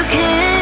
You can,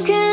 Can